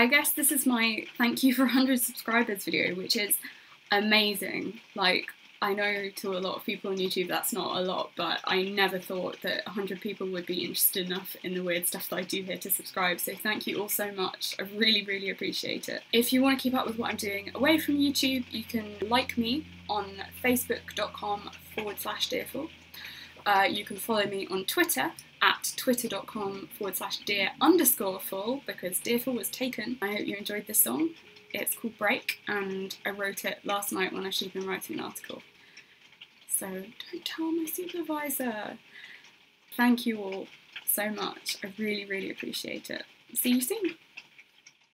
I guess this is my thank you for 100 subscribers video, which is amazing. Like, I know to a lot of people on YouTube that's not a lot, but I never thought that 100 people would be interested enough in the weird stuff that I do here to subscribe, so thank you all so much. I really, really appreciate it. If you want to keep up with what I'm doing away from YouTube, you can like me on facebook.com forward slash deerful. Uh, you can follow me on Twitter at twitter.com forward slash deer underscore full because deerful was taken. I hope you enjoyed this song. It's called Break and I wrote it last night when I should have been writing an article. So don't tell my supervisor. Thank you all so much. I really, really appreciate it. See you soon.